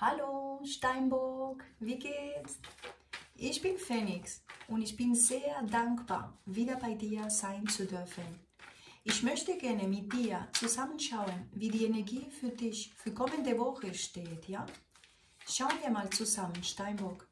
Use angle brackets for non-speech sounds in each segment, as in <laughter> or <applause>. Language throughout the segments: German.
Hallo Steinbock, wie geht's? Ich bin Phoenix und ich bin sehr dankbar, wieder bei dir sein zu dürfen. Ich möchte gerne mit dir zusammenschauen, wie die Energie für dich für kommende Woche steht, ja? Schauen wir mal zusammen, Steinbock.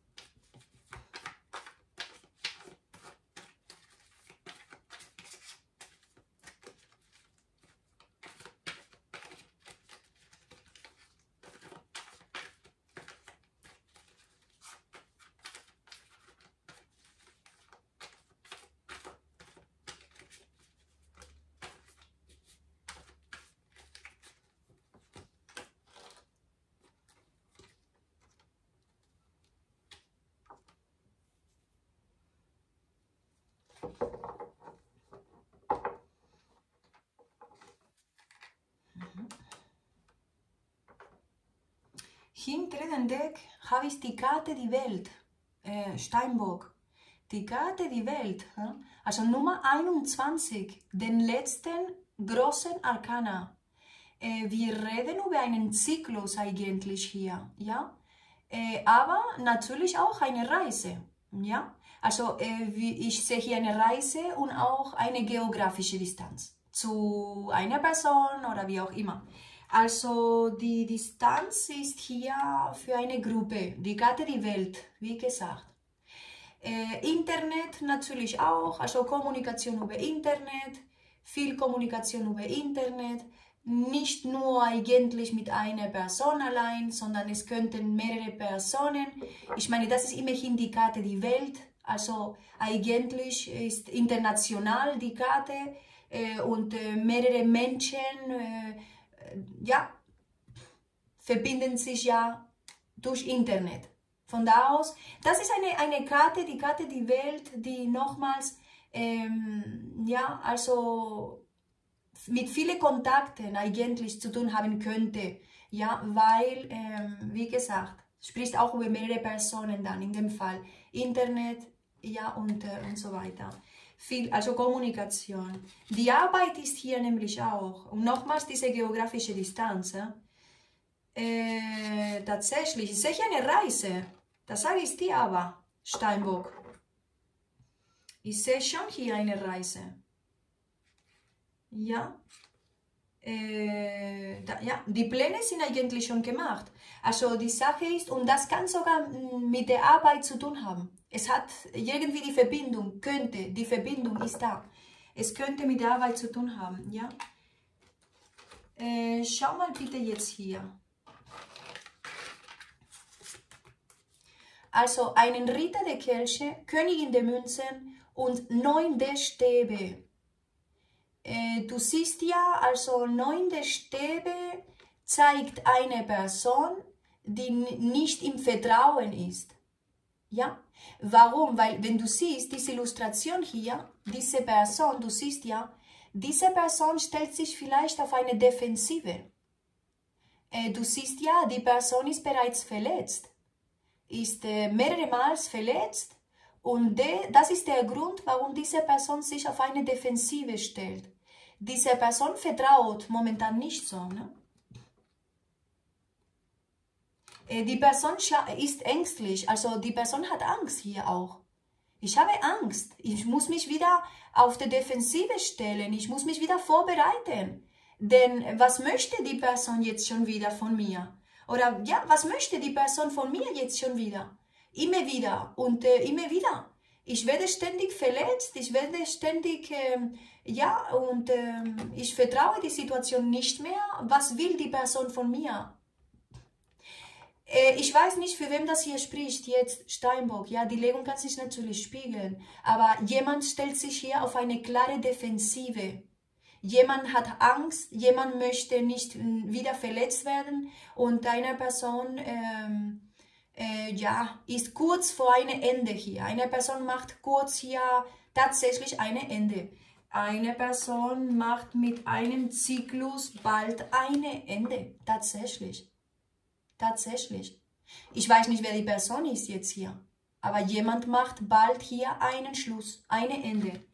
Hinter dem Deck habe ich die Karte die Welt, äh, Steinbock. Die Karte die Welt, also Nummer 21, den letzten großen Arkana. Äh, wir reden über einen Zyklus eigentlich hier, ja. Äh, aber natürlich auch eine Reise, ja. Also äh, ich sehe hier eine Reise und auch eine geografische Distanz zu einer Person oder wie auch immer. Also die Distanz ist hier für eine Gruppe, die Karte die Welt, wie gesagt. Äh, Internet natürlich auch, also Kommunikation über Internet, viel Kommunikation über Internet, nicht nur eigentlich mit einer Person allein, sondern es könnten mehrere Personen. Ich meine, das ist immerhin die Karte die Welt, also eigentlich ist international die Karte äh, und äh, mehrere Menschen äh, ja, verbinden sich ja durch Internet. Von da aus, das ist eine, eine Karte, die Karte die Welt, die nochmals, ähm, ja, also mit vielen Kontakten eigentlich zu tun haben könnte. Ja, weil, ähm, wie gesagt, spricht auch über mehrere Personen dann in dem Fall. Internet, ja, und, äh, und so weiter viel, also Kommunikation. Die Arbeit ist hier nämlich auch. Und nochmals diese geografische Distanz. Äh, tatsächlich, ich sehe eine Reise. Das sage ich dir aber, Steinbock. Ich sehe schon hier eine Reise. Ja. Da, ja, die Pläne sind eigentlich schon gemacht. Also die Sache ist, und das kann sogar mit der Arbeit zu tun haben. Es hat irgendwie die Verbindung, könnte, die Verbindung ist da. Es könnte mit der Arbeit zu tun haben, ja. Äh, schau mal bitte jetzt hier. Also einen Ritter der Kelche, Königin der Münzen und neun der Stäbe. Äh, du siehst ja, also neun der Stäbe zeigt eine Person, die nicht im Vertrauen ist. Ja, warum? Weil wenn du siehst, diese Illustration hier, diese Person, du siehst ja, diese Person stellt sich vielleicht auf eine Defensive. Äh, du siehst ja, die Person ist bereits verletzt, ist äh, mehrere Mal verletzt und de, das ist der Grund, warum diese Person sich auf eine Defensive stellt. Diese Person vertraut momentan nicht so. Ne? Äh, die Person ist ängstlich, also die Person hat Angst hier auch. Ich habe Angst. Ich muss mich wieder auf die Defensive stellen. Ich muss mich wieder vorbereiten. Denn was möchte die Person jetzt schon wieder von mir? Oder ja, was möchte die Person von mir jetzt schon wieder? Immer wieder und äh, immer wieder. Ich werde ständig verletzt, ich werde ständig, äh, ja, und äh, ich vertraue die Situation nicht mehr. Was will die Person von mir? Äh, ich weiß nicht, für wem das hier spricht, jetzt Steinbock. Ja, die Legung kann sich natürlich spiegeln. Aber jemand stellt sich hier auf eine klare Defensive. Jemand hat Angst, jemand möchte nicht wieder verletzt werden und eine Person ähm, äh, ja, ist kurz vor einem Ende hier. Eine Person macht kurz hier tatsächlich ein Ende. Eine Person macht mit einem Zyklus bald ein Ende, tatsächlich. Tatsächlich. Ich weiß nicht, wer die Person ist jetzt hier. Aber jemand macht bald hier einen Schluss, ein Ende.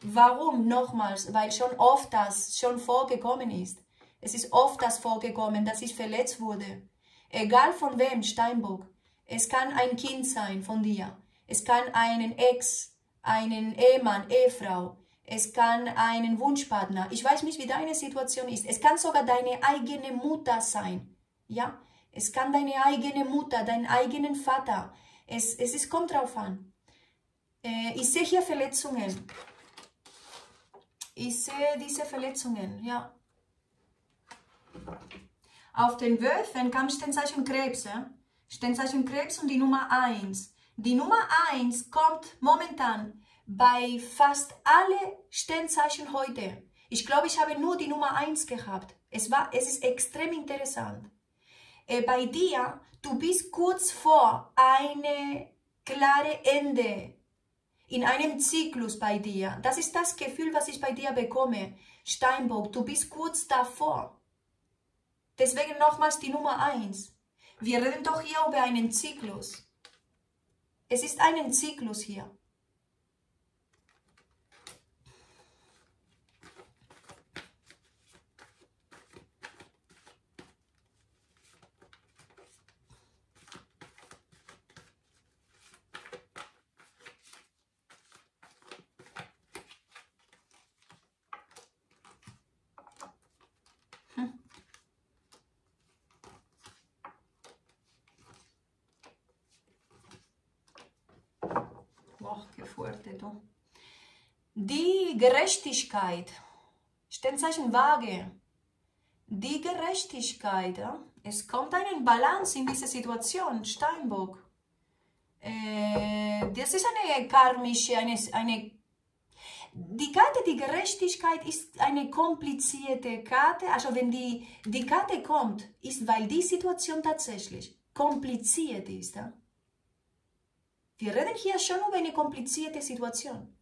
Warum? Nochmals, weil schon oft das schon vorgekommen ist. Es ist oft das vorgekommen, dass ich verletzt wurde. Egal von wem, Steinbock. Es kann ein Kind sein von dir. Es kann einen Ex, einen Ehemann, Ehefrau. Es kann einen Wunschpartner. Ich weiß nicht, wie deine Situation ist. Es kann sogar deine eigene Mutter sein. Ja, es kann deine eigene Mutter, dein eigenen Vater. Es, es ist, kommt drauf an. Äh, ich sehe hier Verletzungen. Ich sehe diese Verletzungen, ja. Auf den Wölfen kam Sternzeichen Krebs. Ja? Sternzeichen Krebs und die Nummer 1. Die Nummer 1 kommt momentan bei fast alle Sternzeichen heute. Ich glaube, ich habe nur die Nummer 1 gehabt. Es, war, es ist extrem interessant. Äh, bei dir, du bist kurz vor eine klare Ende in einem Zyklus bei dir. Das ist das Gefühl, was ich bei dir bekomme. Steinbock, du bist kurz davor. Deswegen nochmals die Nummer 1. Wir reden doch hier über einen Zyklus. Es ist ein Zyklus hier. Gerechtigkeit, Sternzeichen Waage, die Gerechtigkeit, ja? es kommt eine Balance in diese Situation, Steinbock. Äh, das ist eine karmische, eine, eine die Karte, die Gerechtigkeit ist eine komplizierte Karte. Also wenn die, die Karte kommt, ist, weil die Situation tatsächlich kompliziert ist. Ja? Wir reden hier schon über eine komplizierte Situation.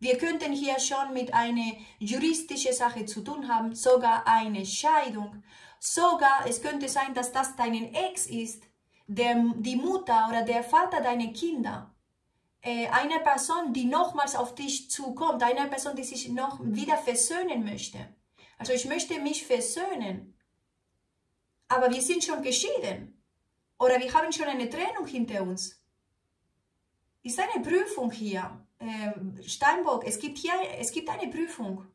Wir könnten hier schon mit einer juristischen Sache zu tun haben, sogar eine Scheidung. Sogar, es könnte sein, dass das dein Ex ist, der, die Mutter oder der Vater deiner Kinder. Äh, eine Person, die nochmals auf dich zukommt, eine Person, die sich noch wieder versöhnen möchte. Also ich möchte mich versöhnen. Aber wir sind schon geschieden. Oder wir haben schon eine Trennung hinter uns ist eine Prüfung hier. Äh, Steinbock, es gibt hier, es gibt eine Prüfung.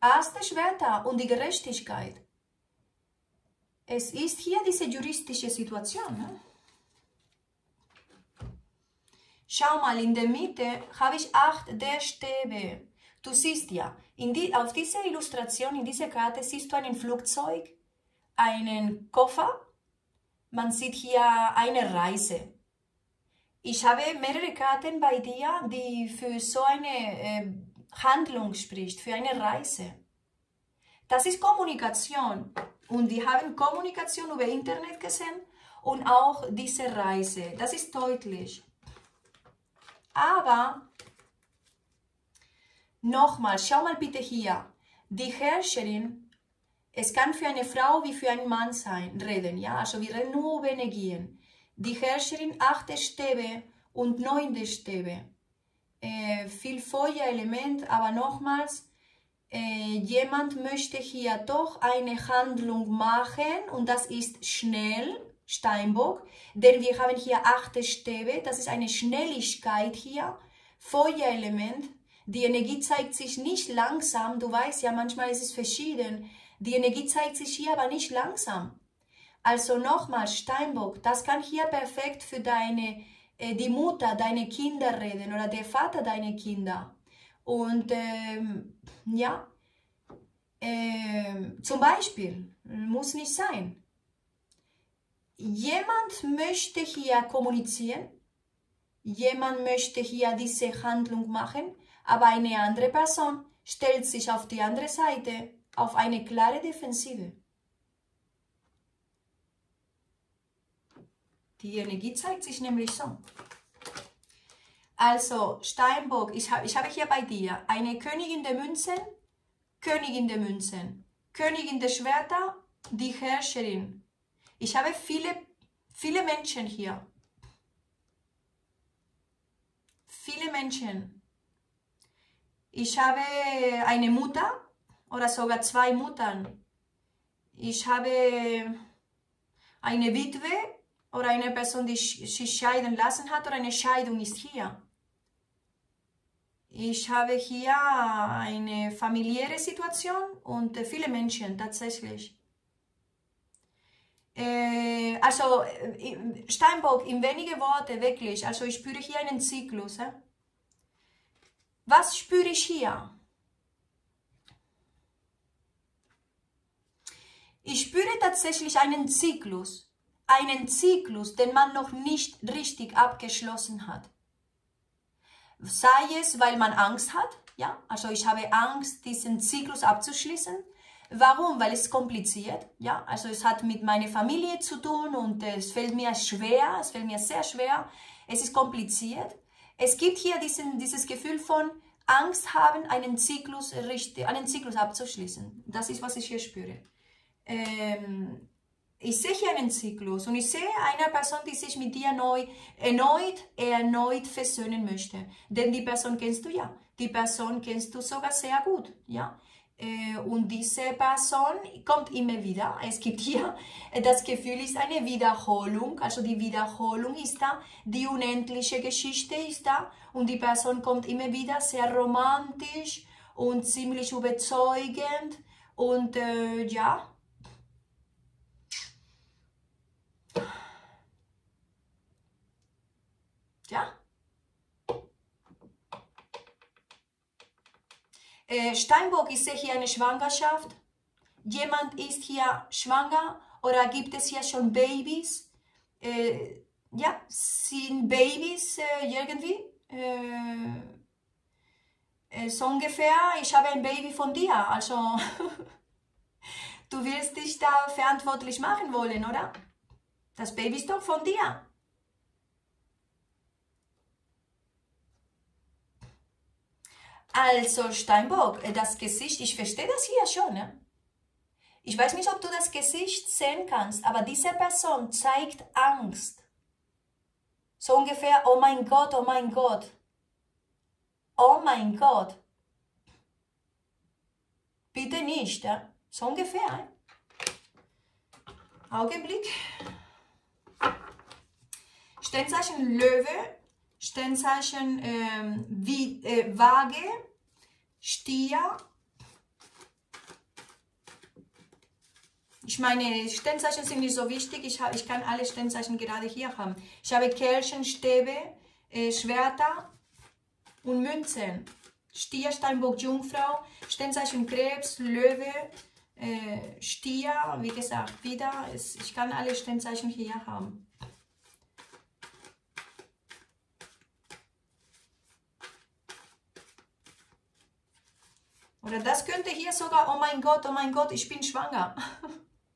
Erste Schwerter und die Gerechtigkeit. Es ist hier diese juristische Situation. Ne? Schau mal, in der Mitte habe ich acht der Stäbe. Du siehst ja, die, auf dieser Illustration, in dieser Karte, siehst du ein Flugzeug, einen Koffer man sieht hier eine Reise. Ich habe mehrere Karten bei dir, die für so eine äh, Handlung spricht, für eine Reise. Das ist Kommunikation und die haben Kommunikation über Internet gesehen und auch diese Reise. Das ist deutlich. Aber nochmal, schau mal bitte hier. Die Herrscherin es kann für eine Frau wie für einen Mann sein, reden, ja, also wir reden nur über Energien. Die Herrscherin achte Stäbe und neunte Stäbe. Äh, viel Feuerelement, aber nochmals, äh, jemand möchte hier doch eine Handlung machen und das ist schnell, Steinbock, denn wir haben hier achte Stäbe, das ist eine Schnelligkeit hier, Feuerelement, die Energie zeigt sich nicht langsam, du weißt ja, manchmal ist es verschieden, die Energie zeigt sich hier aber nicht langsam. Also nochmal, Steinbock, das kann hier perfekt für deine, äh, die Mutter, deine Kinder reden oder der Vater deiner Kinder. Und ähm, ja, äh, zum Beispiel, muss nicht sein. Jemand möchte hier kommunizieren, jemand möchte hier diese Handlung machen, aber eine andere Person stellt sich auf die andere Seite auf eine klare Defensive. Die Energie zeigt sich nämlich so. Also, Steinbock, ich, hab, ich habe hier bei dir eine Königin der Münzen, Königin der Münzen, Königin der Schwerter, die Herrscherin. Ich habe viele, viele Menschen hier. Viele Menschen. Ich habe eine Mutter, oder sogar zwei Muttern. Ich habe eine Witwe oder eine Person, die sich scheiden lassen hat oder eine Scheidung ist hier. Ich habe hier eine familiäre Situation und viele Menschen tatsächlich. Äh, also äh, Steinbock in wenige Worte wirklich. Also ich spüre hier einen Zyklus. Äh? Was spüre ich hier? Ich spüre tatsächlich einen Zyklus. Einen Zyklus, den man noch nicht richtig abgeschlossen hat. Sei es, weil man Angst hat, ja, also ich habe Angst, diesen Zyklus abzuschließen. Warum? Weil es kompliziert, ja, also es hat mit meiner Familie zu tun und es fällt mir schwer, es fällt mir sehr schwer, es ist kompliziert. Es gibt hier diesen, dieses Gefühl von Angst haben, einen Zyklus, einen Zyklus abzuschließen. Das ist, was ich hier spüre. Ähm, ich sehe hier einen Zyklus und ich sehe eine Person, die sich mit dir neu, erneut, erneut versöhnen möchte. Denn die Person kennst du ja. Die Person kennst du sogar sehr gut, ja. Und diese Person kommt immer wieder. Es gibt hier, das Gefühl ist eine Wiederholung, also die Wiederholung ist da, die unendliche Geschichte ist da und die Person kommt immer wieder sehr romantisch und ziemlich überzeugend und äh, Ja? Äh, Steinbock, ich sehe hier eine Schwangerschaft. Jemand ist hier schwanger oder gibt es hier schon Babys? Äh, ja, sind Babys äh, irgendwie? Äh, äh, so ungefähr, ich habe ein Baby von dir. Also, <laughs> du wirst dich da verantwortlich machen wollen, oder? Das Baby ist doch von dir. Also Steinbock, äh, das Gesicht, ich verstehe das hier schon. Ne? Ich weiß nicht, ob du das Gesicht sehen kannst, aber diese Person zeigt Angst. So ungefähr, oh mein Gott, oh mein Gott. Oh mein Gott. Bitte nicht, ja? so ungefähr. Augenblick. Sternzeichen Löwe, Sternzeichen ähm, wie, äh, Waage, Stier. Ich meine, Sternzeichen sind nicht so wichtig. Ich, hab, ich kann alle Sternzeichen gerade hier haben. Ich habe Kelchen, Stäbe, äh, Schwerter und Münzen. Stier, Steinbock, Jungfrau, Sternzeichen Krebs, Löwe, äh, Stier, wie gesagt, wieder. ich kann alle Sternzeichen hier haben. Oder das könnte hier sogar, oh mein Gott, oh mein Gott, ich bin schwanger.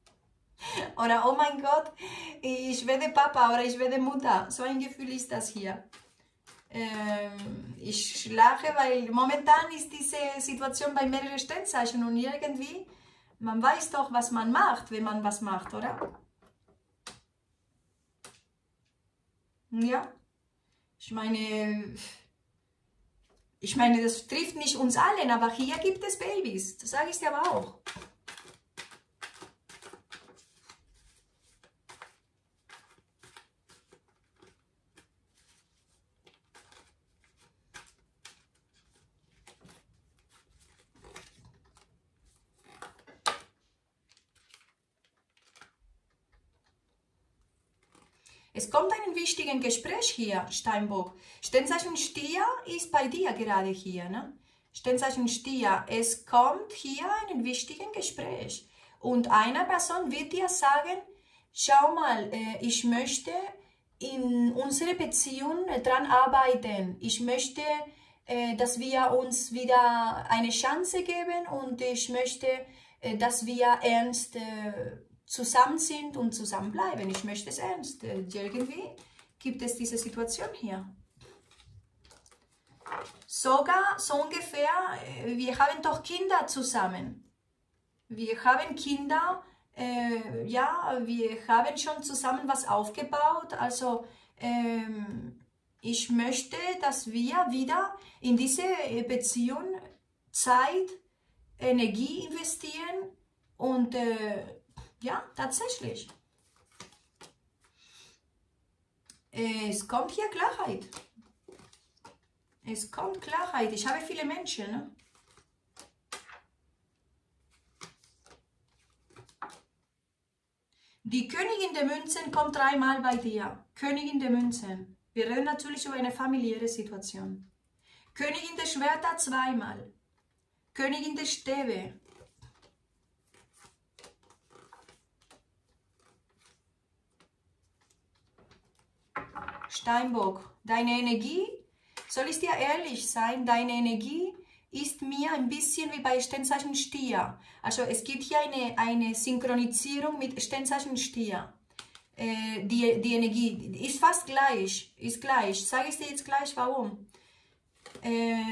<laughs> oder oh mein Gott, ich werde Papa oder ich werde Mutter. So ein Gefühl ist das hier. Ähm, ich lache, weil momentan ist diese Situation bei mehreren Sternzeichen und irgendwie, man weiß doch, was man macht, wenn man was macht, oder? Ja, ich meine, ich meine, das trifft nicht uns allen, aber hier gibt es Babys. Das sage ich dir aber auch. Es kommt ein wichtiges Gespräch hier, Steinbock. Sternzeichen Stier ist bei dir gerade hier. Ne? Sternzeichen Stier, es kommt hier ein wichtiges Gespräch. Und eine Person wird dir sagen, schau mal, äh, ich möchte in unserer Beziehung dran arbeiten. Ich möchte, äh, dass wir uns wieder eine Chance geben und ich möchte, äh, dass wir ernst zusammen sind und zusammen bleiben. Ich möchte es ernst. Äh, irgendwie gibt es diese Situation hier. Sogar so ungefähr, äh, wir haben doch Kinder zusammen. Wir haben Kinder, äh, ja, wir haben schon zusammen was aufgebaut. Also ähm, ich möchte, dass wir wieder in diese Beziehung Zeit Energie investieren und äh, ja, tatsächlich. Es kommt hier Klarheit. Es kommt Klarheit. Ich habe viele Menschen. Ne? Die Königin der Münzen kommt dreimal bei dir. Königin der Münzen. Wir reden natürlich über eine familiäre Situation. Königin der Schwerter zweimal. Königin der Stäbe. Steinbock, deine Energie, soll ich dir ehrlich sein, deine Energie ist mir ein bisschen wie bei Sternzeichen Stier. Also es gibt hier eine, eine Synchronisierung mit Sternzeichen Stier. Äh, die, die Energie ist fast gleich, ist gleich. Sage ich dir jetzt gleich warum. Äh,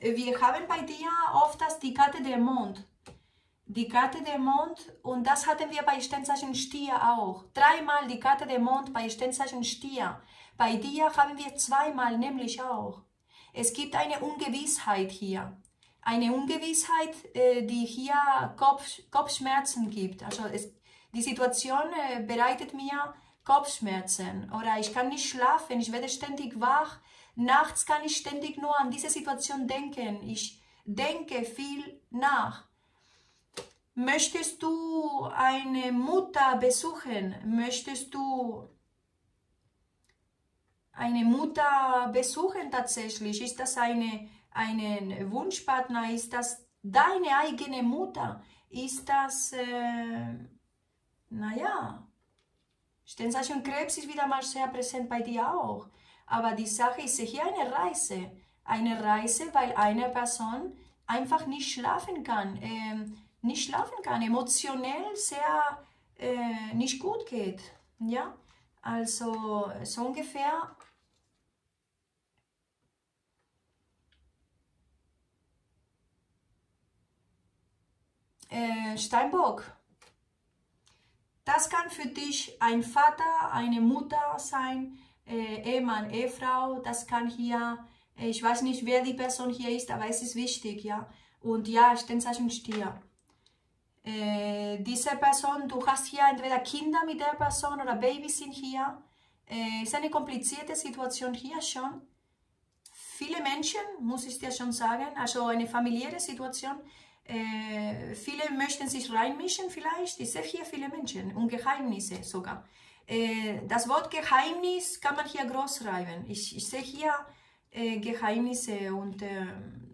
wir haben bei dir oft das die Karte der Mond. Die Karte der Mond und das hatten wir bei Sternzeichen Stier auch. Dreimal die Karte der Mond bei Sternzeichen Stier. Bei dir haben wir zweimal nämlich auch. Es gibt eine Ungewissheit hier. Eine Ungewissheit, äh, die hier Kopf, Kopfschmerzen gibt. Also es, die Situation äh, bereitet mir Kopfschmerzen oder ich kann nicht schlafen, ich werde ständig wach. Nachts kann ich ständig nur an diese Situation denken. Ich denke viel nach. Möchtest du eine Mutter besuchen? Möchtest du eine Mutter besuchen tatsächlich? Ist das eine, ein Wunschpartner? Ist das deine eigene Mutter? Ist das, äh, naja, Sternzeichen Krebs ist wieder mal sehr präsent bei dir auch. Aber die Sache ist hier eine Reise. Eine Reise, weil eine Person einfach nicht schlafen kann. Äh, nicht schlafen kann, emotionell sehr äh, nicht gut geht. Ja, also so ungefähr äh, Steinbock. Das kann für dich ein Vater, eine Mutter sein, äh, Ehemann, Ehefrau. Das kann hier, äh, ich weiß nicht, wer die Person hier ist, aber es ist wichtig, ja. Und ja, Sternzeichen Stier. Äh, diese Person, du hast hier entweder Kinder mit der Person oder Babys sind hier. Äh, ist eine komplizierte Situation hier schon. Viele Menschen, muss ich dir schon sagen, also eine familiäre Situation. Äh, viele möchten sich reinmischen vielleicht. Ich sehe hier viele Menschen und Geheimnisse sogar. Das Wort Geheimnis kann man hier groß schreiben. Ich, ich sehe hier Geheimnisse und ähm,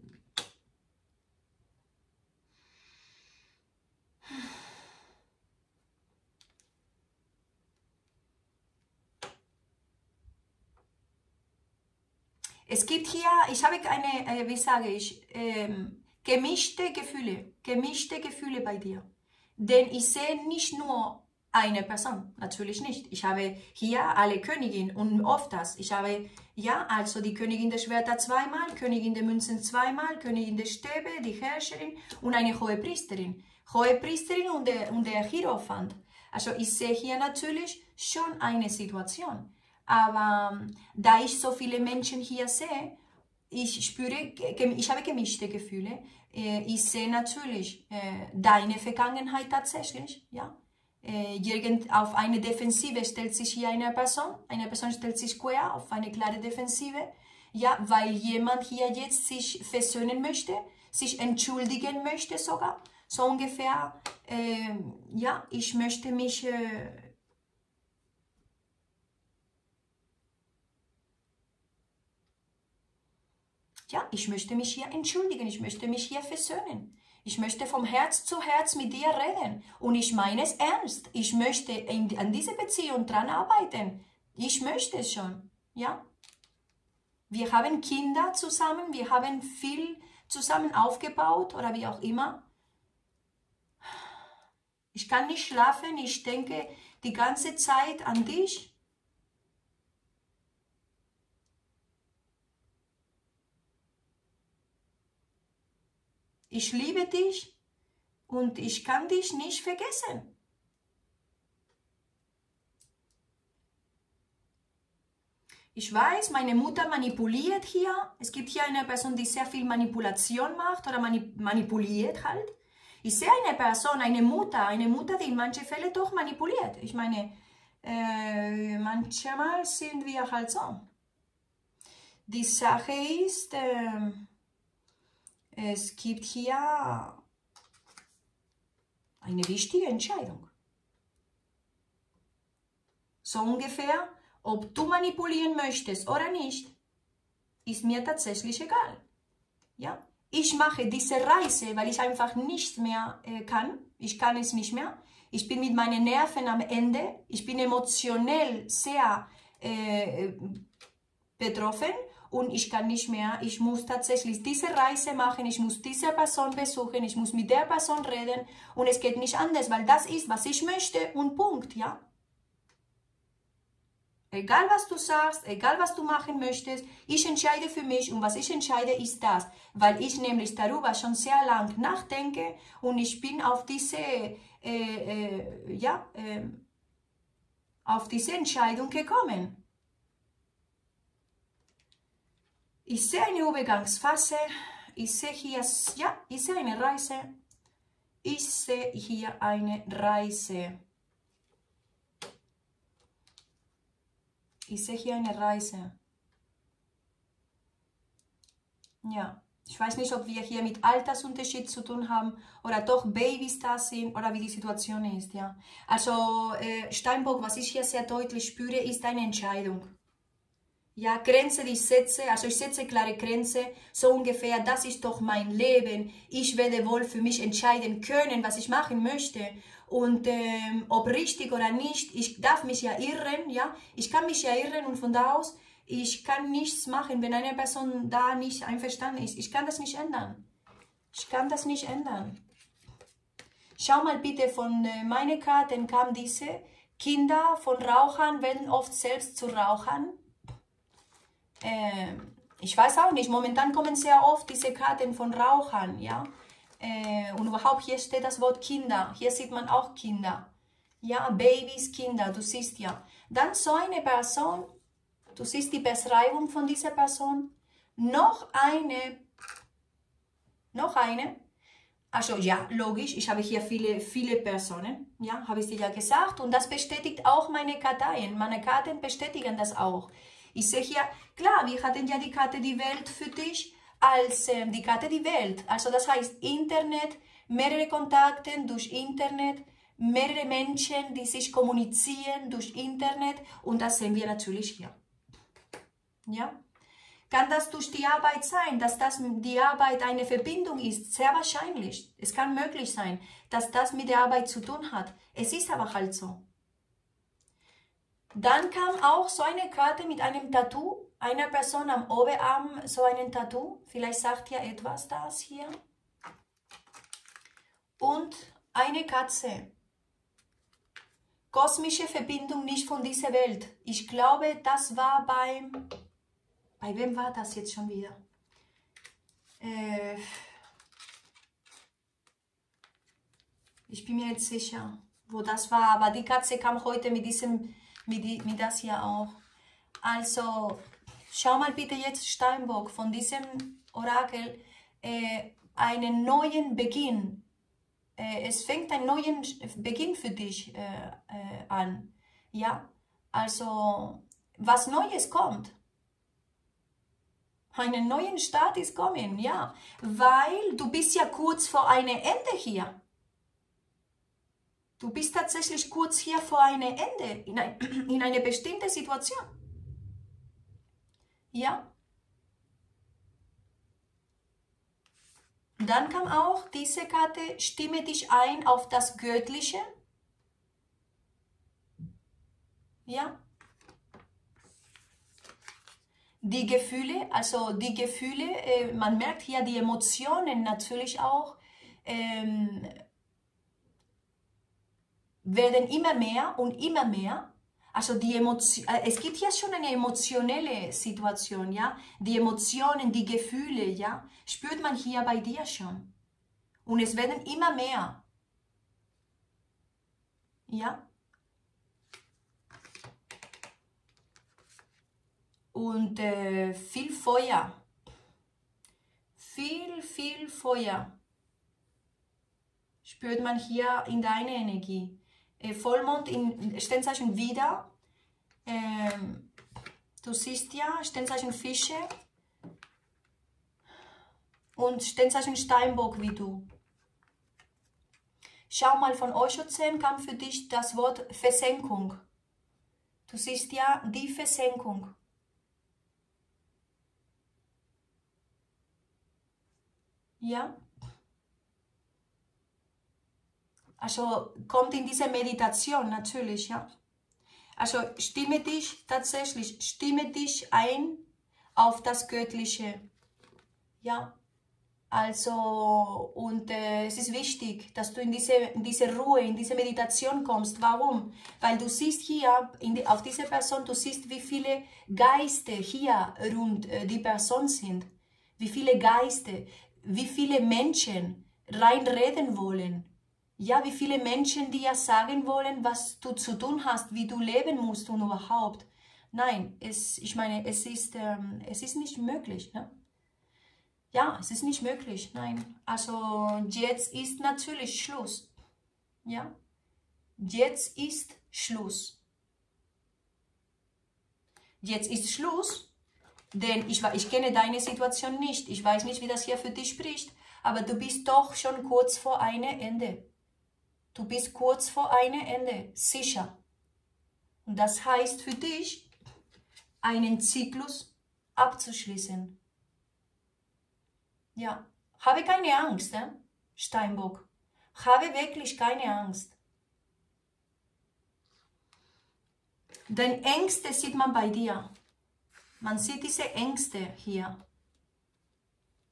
Es gibt hier, ich habe eine, äh, wie sage ich, ähm, gemischte Gefühle, gemischte Gefühle bei dir. Denn ich sehe nicht nur eine Person, natürlich nicht. Ich habe hier alle Königin und oft das. Ich habe, ja, also die Königin der Schwerter zweimal, Königin der Münzen zweimal, Königin der Stäbe, die Herrscherin und eine hohe Priesterin. Hohe Priesterin und der, und der Hierophant. Also ich sehe hier natürlich schon eine Situation. Aber ähm, da ich so viele Menschen hier sehe, ich spüre, ich habe gemischte Gefühle. Äh, ich sehe natürlich äh, deine Vergangenheit tatsächlich, ja. Äh, irgend auf eine Defensive stellt sich hier eine Person, eine Person stellt sich quer auf eine klare Defensive, ja, weil jemand hier jetzt sich versöhnen möchte, sich entschuldigen möchte sogar, so ungefähr, äh, ja, ich möchte mich ja, ich möchte mich hier entschuldigen, ich möchte mich hier versöhnen. Ich möchte vom Herz zu Herz mit dir reden und ich meine es ernst. Ich möchte in, an dieser Beziehung dran arbeiten. Ich möchte es schon, ja. Wir haben Kinder zusammen, wir haben viel zusammen aufgebaut oder wie auch immer. Ich kann nicht schlafen, ich denke die ganze Zeit an dich Ich liebe dich und ich kann dich nicht vergessen. Ich weiß, meine Mutter manipuliert hier. Es gibt hier eine Person, die sehr viel Manipulation macht oder mani manipuliert halt. Ich sehe eine Person, eine Mutter, eine Mutter, die in manchen Fällen doch manipuliert. Ich meine, äh, manchmal sind wir halt so. Die Sache ist, äh, es gibt hier eine wichtige Entscheidung. So ungefähr, ob du manipulieren möchtest oder nicht, ist mir tatsächlich egal. Ja? Ich mache diese Reise, weil ich einfach nicht mehr äh, kann. Ich kann es nicht mehr. Ich bin mit meinen Nerven am Ende. Ich bin emotionell sehr äh, betroffen und ich kann nicht mehr. Ich muss tatsächlich diese Reise machen. Ich muss diese Person besuchen. Ich muss mit der Person reden und es geht nicht anders, weil das ist, was ich möchte und Punkt, ja. Egal was du sagst, egal was du machen möchtest, ich entscheide für mich und was ich entscheide ist das, weil ich nämlich darüber schon sehr lang nachdenke und ich bin auf diese, äh, äh, ja, äh, auf diese Entscheidung gekommen. Ich sehe eine Übergangsphase, ich sehe hier, ja, ich sehe eine Reise, ich sehe hier eine Reise. Ich sehe hier eine Reise. Ja, ich weiß nicht, ob wir hier mit Altersunterschied zu tun haben oder doch Babys da sind oder wie die Situation ist. Ja, also äh, Steinbock, was ich hier sehr deutlich spüre, ist eine Entscheidung. Ja, Grenze, die ich setze, also ich setze klare Grenze, so ungefähr, das ist doch mein Leben. Ich werde wohl für mich entscheiden können, was ich machen möchte. Und ähm, ob richtig oder nicht, ich darf mich ja irren, ja, ich kann mich ja irren und von da aus, ich kann nichts machen, wenn eine Person da nicht einverstanden ist. Ich kann das nicht ändern. Ich kann das nicht ändern. Schau mal bitte, von äh, meinen Karten kam diese, Kinder von Rauchern werden oft selbst zu Rauchern. Äh, ich weiß auch nicht, momentan kommen sehr oft diese Karten von Rauchern, ja. Äh, und überhaupt hier steht das Wort Kinder. Hier sieht man auch Kinder. Ja, Babys, Kinder, du siehst ja. Dann so eine Person, du siehst die Beschreibung von dieser Person. Noch eine, noch eine. Also ja, logisch, ich habe hier viele, viele Personen, ja, habe ich dir ja gesagt. Und das bestätigt auch meine Karteien. Meine Karten bestätigen das auch. Ich sehe hier, klar, wir hatten ja die Karte Die Welt für dich als äh, die Karte die Welt. Also das heißt Internet, mehrere Kontakte durch Internet, mehrere Menschen, die sich kommunizieren durch Internet und das sehen wir natürlich hier. Ja? Kann das durch die Arbeit sein, dass das die Arbeit eine Verbindung ist? Sehr wahrscheinlich. Es kann möglich sein, dass das mit der Arbeit zu tun hat. Es ist aber halt so. Dann kam auch so eine Karte mit einem Tattoo einer Person am Oberarm so einen Tattoo. Vielleicht sagt ja etwas das hier. Und eine Katze. Kosmische Verbindung nicht von dieser Welt. Ich glaube, das war beim... Bei wem war das jetzt schon wieder? Äh, ich bin mir nicht sicher, wo das war. Aber die Katze kam heute mit diesem, mit, die, mit das hier auch. Also, Schau mal bitte jetzt Steinbock von diesem Orakel äh, einen neuen Beginn. Äh, es fängt ein neuen Beginn für dich äh, äh, an. Ja, also was Neues kommt. Einen neuen Start ist kommen, ja, weil du bist ja kurz vor einem Ende hier. Du bist tatsächlich kurz hier vor einem Ende in, ein, <clears throat> in eine bestimmte Situation. Ja. Dann kam auch diese Karte, stimme dich ein auf das Göttliche. Ja. Die Gefühle, also die Gefühle, äh, man merkt hier die Emotionen natürlich auch, ähm, werden immer mehr und immer mehr. Also die Emotion, äh, es gibt ja schon eine emotionelle Situation, ja. Die Emotionen, die Gefühle, ja, spürt man hier bei dir schon. Und es werden immer mehr. Ja. und äh, viel Feuer. Viel, viel Feuer. Spürt man hier in deiner Energie. Äh, Vollmond in Sternzeichen wieder. Ähm, du siehst ja Sternzeichen Fische und Sternzeichen Steinbock wie du. Schau mal, von Osho-Zen kam für dich das Wort Versenkung. Du siehst ja die Versenkung. Ja? Also kommt in diese Meditation natürlich, ja. Also stimme dich tatsächlich, stimme dich ein auf das Göttliche. Ja. Also, und äh, es ist wichtig, dass du in diese, in diese Ruhe, in diese Meditation kommst. Warum? Weil du siehst hier, die, auf diese Person, du siehst, wie viele Geister hier rund äh, die Person sind. Wie viele Geister, wie viele Menschen reinreden wollen. Ja, wie viele Menschen dir sagen wollen, was du zu tun hast, wie du leben musst und überhaupt. Nein, es, ich meine, es ist, ähm, es ist nicht möglich. Ne? Ja, es ist nicht möglich, nein. Also jetzt ist natürlich Schluss. Ja, jetzt ist Schluss. Jetzt ist Schluss, denn ich, ich kenne deine Situation nicht. Ich weiß nicht, wie das hier für dich spricht, aber du bist doch schon kurz vor einem Ende. Du bist kurz vor einem Ende, sicher. Und das heißt für dich, einen Zyklus abzuschließen. Ja, habe keine Angst, eh? Steinbock. Habe wirklich keine Angst. Denn Ängste sieht man bei dir. Man sieht diese Ängste hier.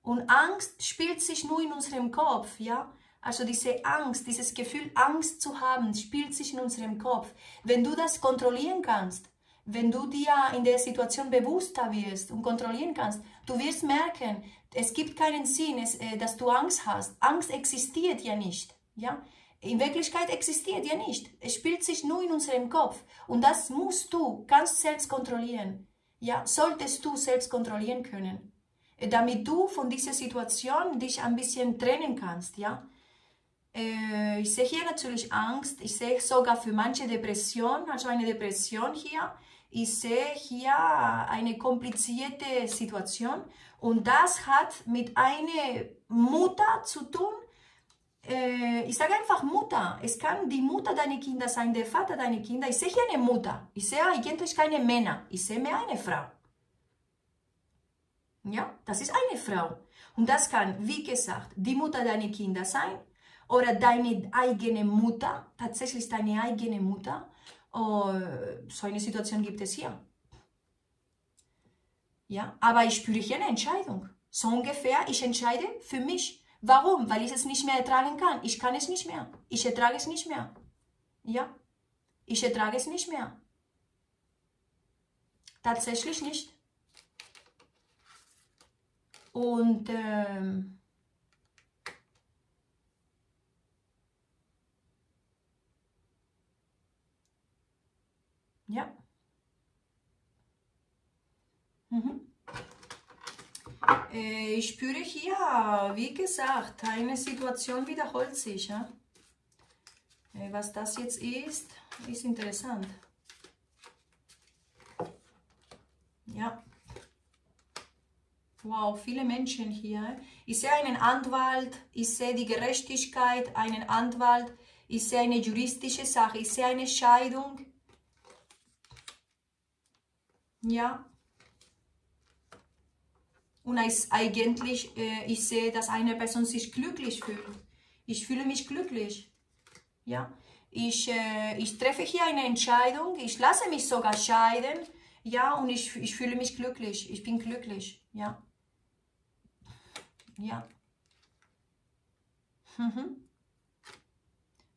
Und Angst spielt sich nur in unserem Kopf, ja? Also diese Angst, dieses Gefühl, Angst zu haben, spielt sich in unserem Kopf. Wenn du das kontrollieren kannst, wenn du dir in der Situation bewusster wirst und kontrollieren kannst, du wirst merken, es gibt keinen Sinn, äh, dass du Angst hast. Angst existiert ja nicht. Ja? In Wirklichkeit existiert ja nicht. Es spielt sich nur in unserem Kopf. Und das musst du ganz selbst kontrollieren. Ja, solltest du selbst kontrollieren können. Äh, damit du von dieser Situation dich ein bisschen trennen kannst. Ja? Äh, ich sehe hier natürlich Angst. Ich sehe sogar für manche Depression, also eine Depression hier. Ich sehe hier eine komplizierte Situation und das hat mit einer Mutter zu tun. Äh, ich sage einfach Mutter. Es kann die Mutter deiner Kinder sein, der Vater deiner Kinder. Ich sehe hier eine Mutter. Ich sehe eigentlich keine Männer. Ich sehe mehr eine Frau. Ja, das ist eine Frau. Und das kann, wie gesagt, die Mutter deiner Kinder sein oder deine eigene Mutter, tatsächlich deine eigene Mutter Oh, so eine Situation gibt es hier. Ja, aber ich spüre hier eine Entscheidung. So ungefähr, ich entscheide für mich. Warum? Weil ich es nicht mehr ertragen kann. Ich kann es nicht mehr. Ich ertrage es nicht mehr. Ja, ich ertrage es nicht mehr. Tatsächlich nicht. Und ähm, Ja. Mhm. Äh, ich spüre hier, wie gesagt, eine Situation wiederholt sich. Äh, was das jetzt ist, ist interessant. Ja. Wow, viele Menschen hier. Ich sehe einen Anwalt, ich sehe die Gerechtigkeit, einen Anwalt, ich sehe eine juristische Sache, ich sehe eine Scheidung, ja. Und eigentlich, äh, ich sehe, dass eine Person sich glücklich fühlt. Ich fühle mich glücklich. Ja. Ich, äh, ich treffe hier eine Entscheidung. Ich lasse mich sogar scheiden. Ja, und ich, ich fühle mich glücklich. Ich bin glücklich. Ja. Ja. Mhm.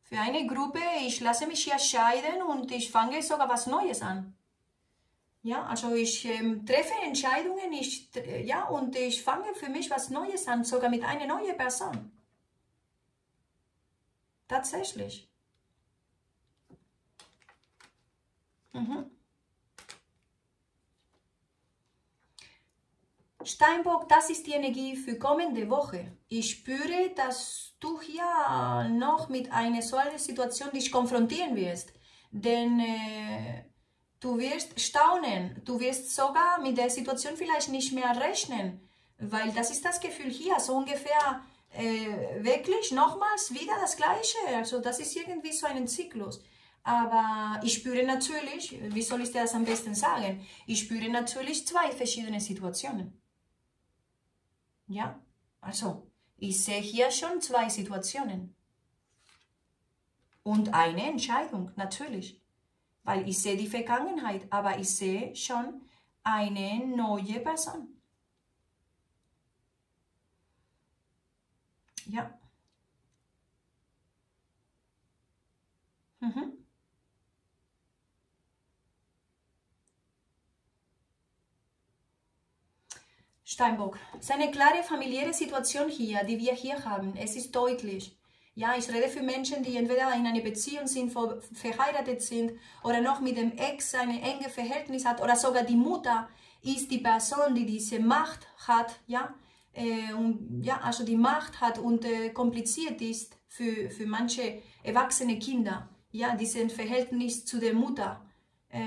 Für eine Gruppe, ich lasse mich hier scheiden und ich fange sogar was Neues an. Ja, also ich ähm, treffe Entscheidungen, ich, ja, und ich fange für mich was Neues an, sogar mit einer neuen Person. Tatsächlich. Mhm. Steinbock, das ist die Energie für kommende Woche. Ich spüre, dass du hier noch mit einer solchen Situation dich konfrontieren wirst. Denn äh, du wirst staunen. Du wirst sogar mit der Situation vielleicht nicht mehr rechnen. Weil das ist das Gefühl hier, so ungefähr äh, wirklich nochmals wieder das Gleiche. Also das ist irgendwie so ein Zyklus. Aber ich spüre natürlich, wie soll ich dir das am besten sagen? Ich spüre natürlich zwei verschiedene Situationen. Ja, also ich sehe hier schon zwei Situationen. Und eine Entscheidung, natürlich. Weil ich sehe die Vergangenheit, aber ich sehe schon eine neue Person. Ja. Mhm. Steinbock, es ist eine klare familiäre Situation hier, die wir hier haben. Es ist deutlich. Ja, ich rede für Menschen, die entweder in einer Beziehung sind, verheiratet sind oder noch mit dem Ex ein enges Verhältnis hat oder sogar die Mutter ist die Person, die diese Macht hat, ja, äh, und, ja also die Macht hat und äh, kompliziert ist für, für manche erwachsene Kinder, ja, diesen Verhältnis zu der Mutter, äh,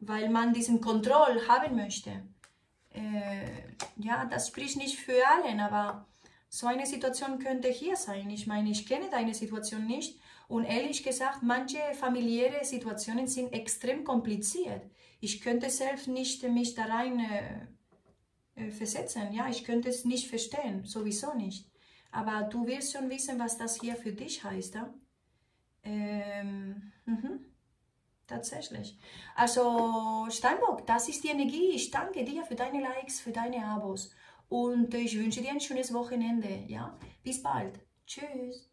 weil man diesen Kontroll haben möchte. Äh, ja, das spricht nicht für alle, aber so eine Situation könnte hier sein. Ich meine, ich kenne deine Situation nicht und ehrlich gesagt, manche familiäre Situationen sind extrem kompliziert. Ich könnte selbst nicht mich da rein äh, äh, versetzen. Ja, ich könnte es nicht verstehen, sowieso nicht. Aber du wirst schon wissen, was das hier für dich heißt. Ja? Ähm, mhm. Tatsächlich. Also Steinbock, das ist die Energie. Ich danke dir für deine Likes, für deine Abos. Und ich wünsche dir ein schönes Wochenende. Ja, bis bald. Tschüss.